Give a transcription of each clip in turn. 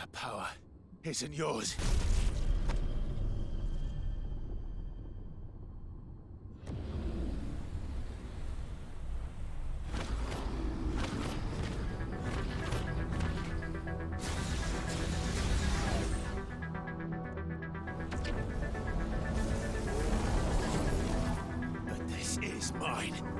That power isn't yours. But this is mine.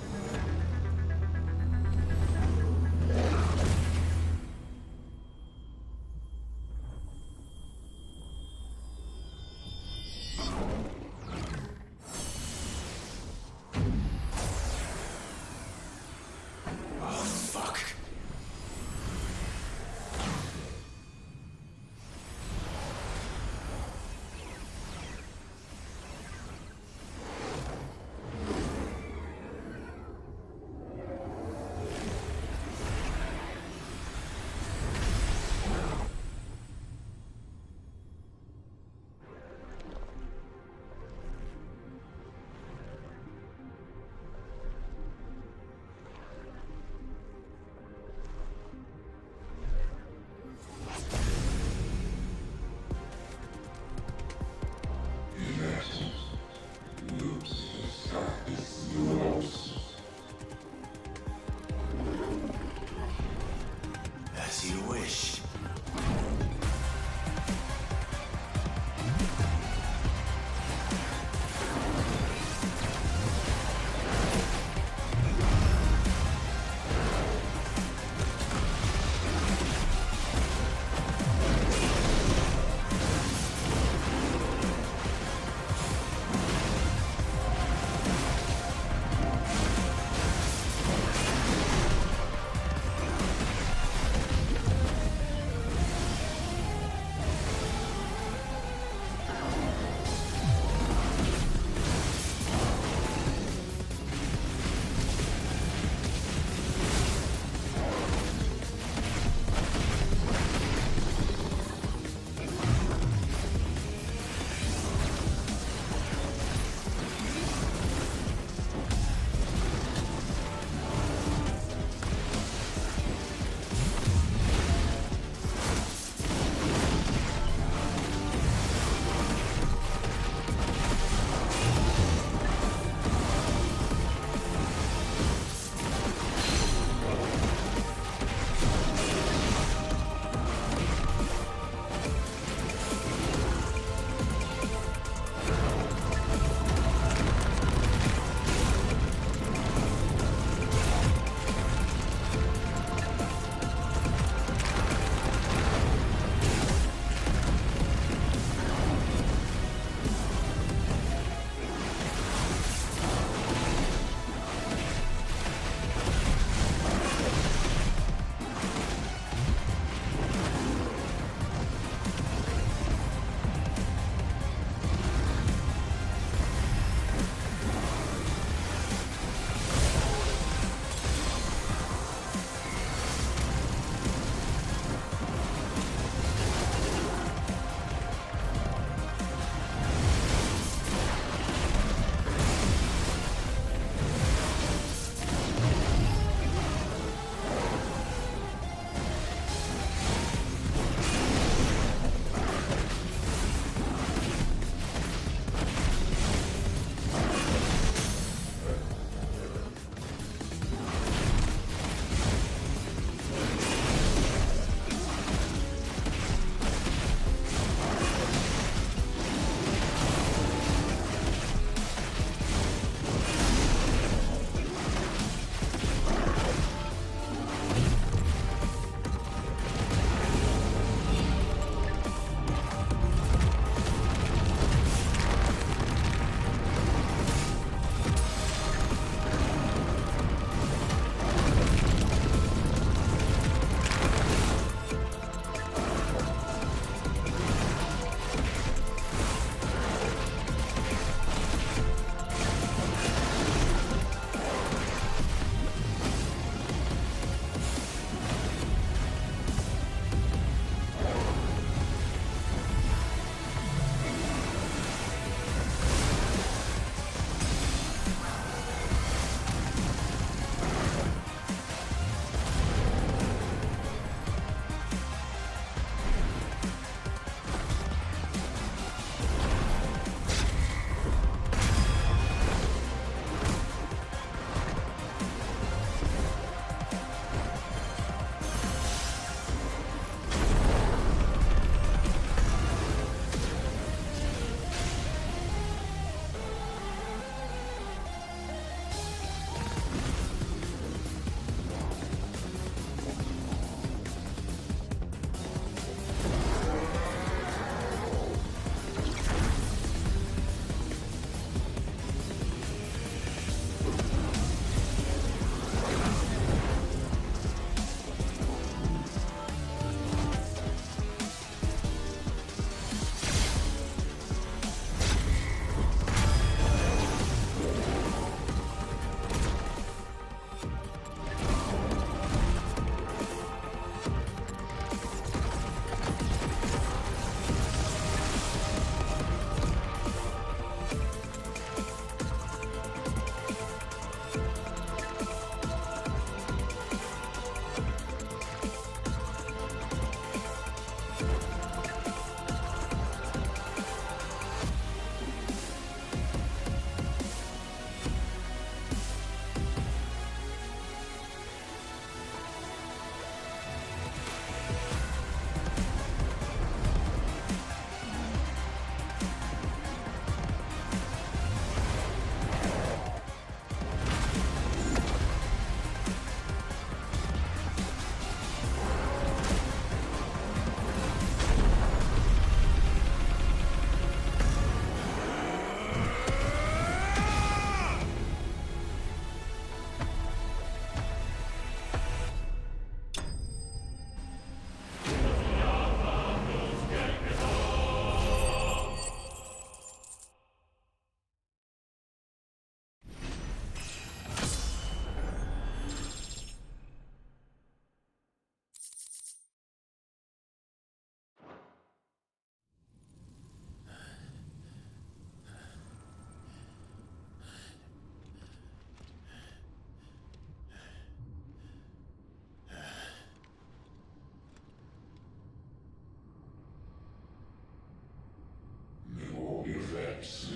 this.